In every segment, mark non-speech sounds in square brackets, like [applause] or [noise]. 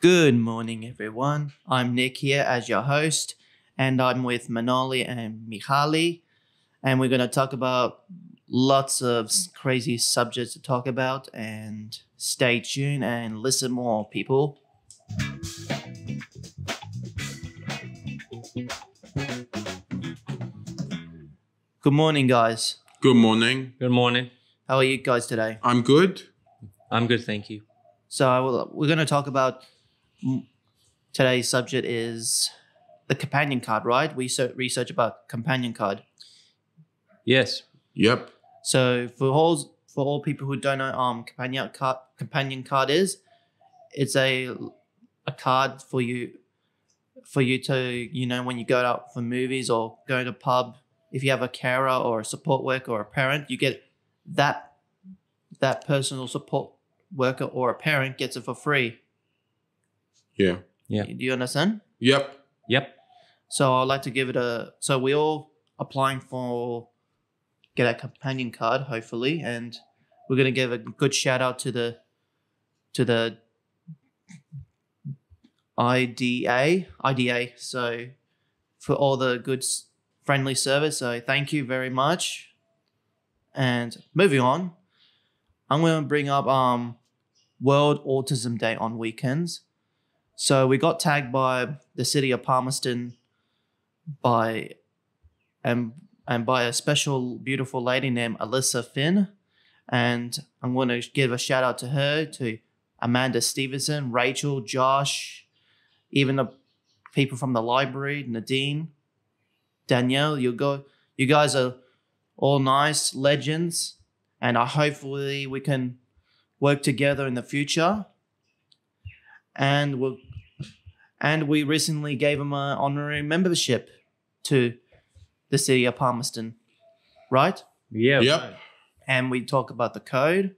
Good morning, everyone. I'm Nick here as your host, and I'm with Manoli and Mihali, and we're going to talk about lots of crazy subjects to talk about. And stay tuned and listen more, people. Good morning, guys. Good morning. Good morning. How are you guys today? I'm good. I'm good, thank you. So I will, we're going to talk about today's subject is the companion card, right? We so, research about companion card. Yes. Yep. So for all for all people who don't know, um, companion card companion card is it's a a card for you for you to you know when you go out for movies or go to pub. If you have a carer or a support worker or a parent, you get that that personal support worker or a parent gets it for free. Yeah. Yeah. Do you understand? Yep. Yep. So I'd like to give it a. So we're all applying for get a companion card, hopefully, and we're gonna give a good shout out to the to the IDA IDA. So for all the good friendly service. So thank you very much. And moving on, I'm gonna bring up um World Autism Day on weekends. So we got tagged by the city of Palmerston by and and by a special beautiful lady named Alyssa Finn. And I'm going to give a shout out to her, to Amanda Stevenson, Rachel, Josh, even the people from the library, Nadine, Danielle. You go, you guys are all nice legends, and I hopefully we can work together in the future. And we'll and we recently gave him an honorary membership to the city of Palmerston, right? Yeah. Yep. And we talk about the code.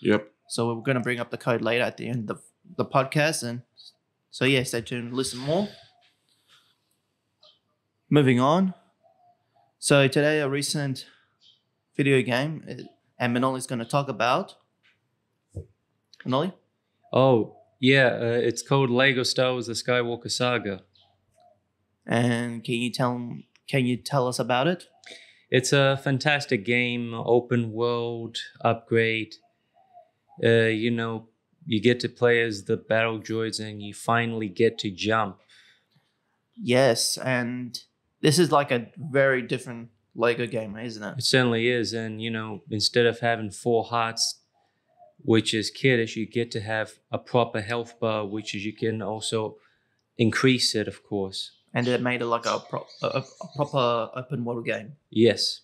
Yep. So we're going to bring up the code later at the end of the podcast. And so, yeah, stay tuned, listen more. Moving on. So, today, a recent video game, uh, Manoli is going to talk about. Manoli? Oh, yeah. Uh, it's called Lego Star Wars: The Skywalker Saga. And can you tell can you tell us about it? It's a fantastic game, open world, upgrade. Uh, you know, you get to play as the battle droids, and you finally get to jump. Yes, and this is like a very different Lego game, isn't It it? certainly is, and you know, instead of having four hearts, which is kiddish, you get to have a proper health bar, which is you can also increase it, of course. And it made it like a, pro- a, a proper open world game. Yes.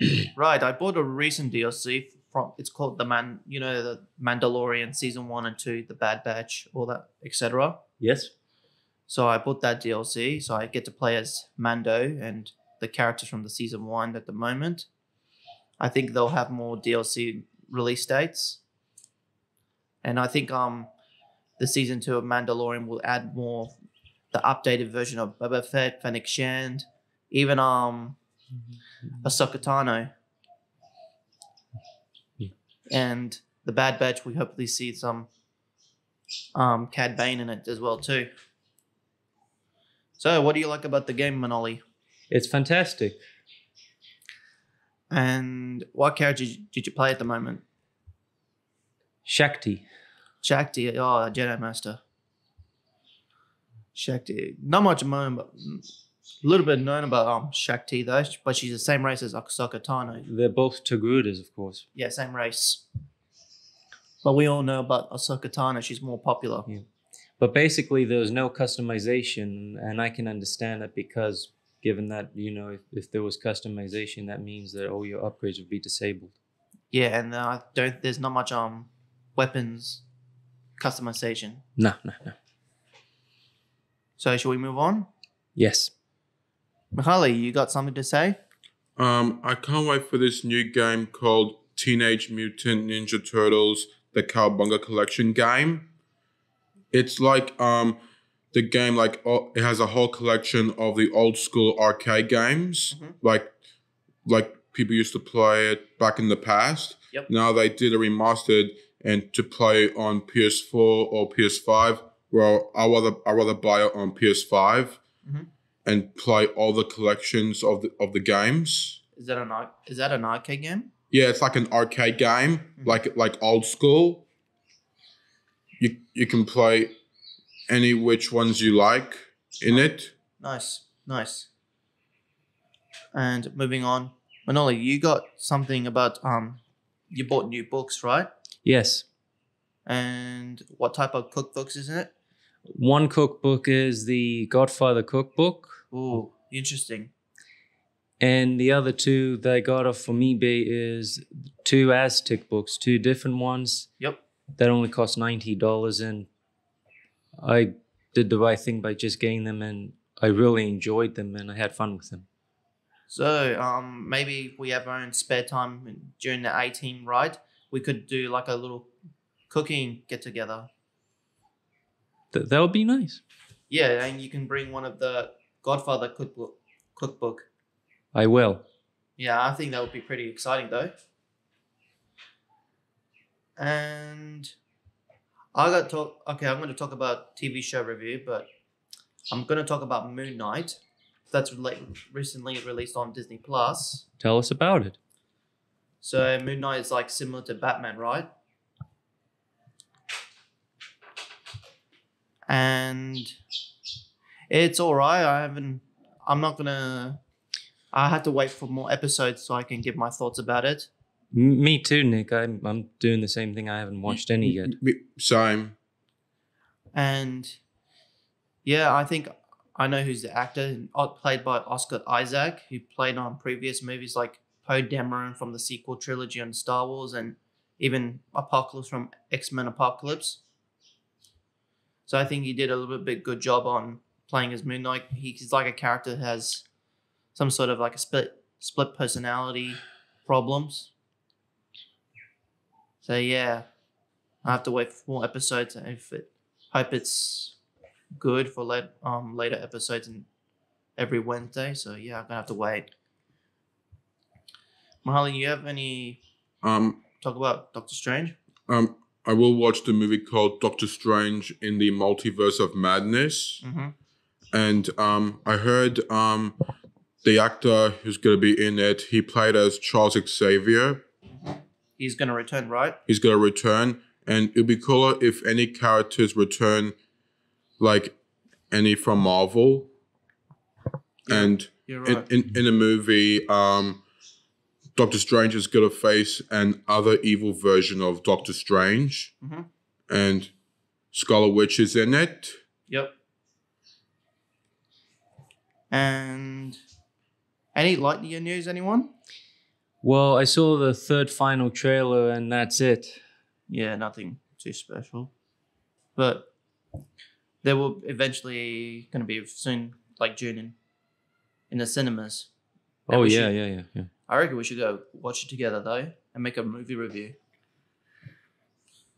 [clears throat] Right, I bought a recent DLC from. It's called the Man. You know the Mandalorian season one and two, the Bad Batch, all that, etc. Yes. So I bought that DLC, so I get to play as Mando and the characters from the season one at the moment. I think they'll have more DLC release dates, and I think um the season two of Mandalorian will add more the updated version of Boba Fett, Fennec Shand, even um Ahsoka Tano. Yeah. And the Bad Batch, we hopefully see some um Cad Bane in it as well too. So, what do you like about the game, Manoli? It's fantastic. And what character did you, did you play at the moment? Shaak Ti. Shakti, oh, Jedi Master. Shaak Ti, not much known, but a little bit known about um Shaak Ti though. But she's the same race as Ahsoka Tano. They're both Togrutas, of course. Yeah, same race. But we all know about Ahsoka Tano. She's more popular. Yeah. But basically, there's no customization, and I can understand that because, given that you know, if, if there was customization, that means that all your upgrades would be disabled. Yeah, and uh, I don't. There's not much um weapons customization. No, no, no. So should we move on? Yes. Mihali, you got something to say? Um, I can't wait for this new game called Teenage Mutant Ninja Turtles: The Cowabunga Collection game. It's like um, the game like oh, it has a whole collection of the old school arcade games, Mhm. like like people used to play it back in the past. Yep. Now they did a remastered and to play on PS4 or PS5. Well, I rather I rather buy it on PS5 Mhm. and play all the collections of the of the games. Is that an is that an arcade game? Yeah, it's like an arcade game, Mhm. like like old school. You you can play any which ones you like in it. Nice, nice. And moving on, Manoli, you got something about um, you bought new books, right? Yes. And what type of cookbooks is it? One cookbook is the Godfather cookbook, Ooh, interesting. and the other two that I got off from eBay is two Aztec books, two different ones Yep. that only cost ninety dollars, and I did the right thing by just getting them, and I really enjoyed them, and I had fun with them. So um, maybe if we have our own spare time during the 18 ride, we could do like a little cooking get together. Th- that would be nice. Yeah, and you can bring one of the Godfather cookbook. Cookbook. I will. Yeah, I think that would be pretty exciting though. And I got talk. Okay, I'm going to talk about TV show review, but I'm going to talk about Moon Knight. That's rela- recently released on Disney Plus. Tell us about it. So Moon Knight is like similar to Batman, right? And it's all right. I haven't. I'm not gonna. I have to wait for more episodes so I can give my thoughts about it. M- me too, Nick. I'm I'm doing the same thing. I haven't watched any yet. Same. And yeah, I think I know who's the actor, played by Oscar Isaac, who played on previous movies like Poe Dameron from the sequel trilogy on Star Wars, and even Apocalypse from X Men Apocalypse. So I think he did a little bit good job on playing as Moon Knight. He's like a character that has some sort of like a split split personality problems. So yeah, I have to wait for more episodes. and If it, hope it's good for late, um later episodes and every Wednesday. So yeah, I'm gonna have to wait. Marley, you have any Um, talk about Doctor Strange? um, I will watch the movie called Doctor Strange in the Multiverse of Madness. Mm-hmm. and um, I heard um, the actor who's going to be in it. He played as Charles Xavier. He's gonna return, right? He's going to return, and it'd be cooler if any characters return, like any from Marvel. And You're in, right. in in the movie, um, Doctor Strange is going to face an other evil version of Doctor Strange, Mhm. and Scarlet Witch is in it. Yep. And any Lightyear news, anyone? Well, I saw the third final trailer, and that's it. Yeah, nothing too special. But there will eventually going to be soon, like June in, in the cinemas. And Oh we yeah, should- yeah, yeah, yeah. I reckon we should go watch it together though and make a movie review.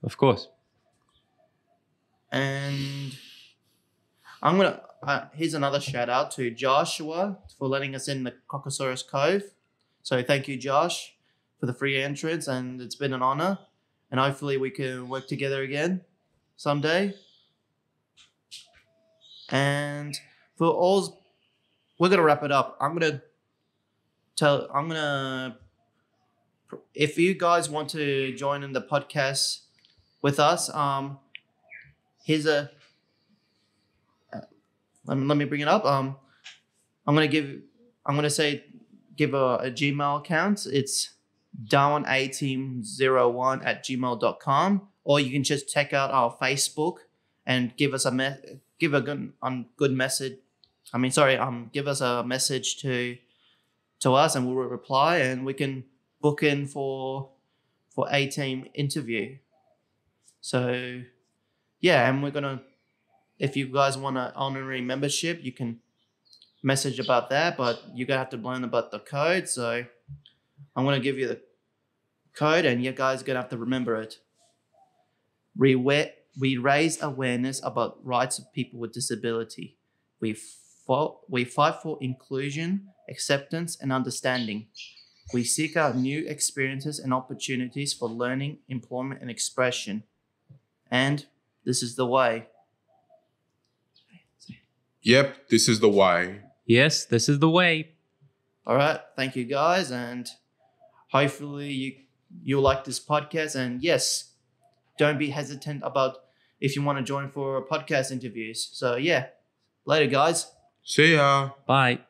Of course. And I'm gonna. Uh, here's another shout out to Joshua for letting us in the Crocosaurus Cove. So thank you, Josh, for the free entrance, and it's been an honor. And hopefully we can work together again someday. And for all, we're gonna wrap it up. I'm gonna tell. I'm gonna. If you guys want to join in the podcast with us, um, here's a uh, let me, let me bring it up um i'm gonna give i'm gonna say give a, a gmail account it's darwin1801 at gmail.com or you can just check out our facebook and give us a me- give a good um, good message i mean sorry um give us a message to to us and we'll reply and we can book in for for a team interview so yeah, and we're gonna. If you guys want an honorary membership, you can message about that, but you're gonna have to learn about the code. So I'm gonna give you the code, and you guys are gonna have to remember it. We we raise awareness about rights of people with disability. We fought, we fight for inclusion, acceptance, and understanding. We seek out new experiences and opportunities for learning, employment, and expression. And this is the way. Yep, this is the way. Yes, this is the way. All right. Thank you, guys. And hopefully you you'll like this podcast. And yes, don't be hesitant about if you want to join for podcast interviews. So yeah, later, guys. See ya. Bye.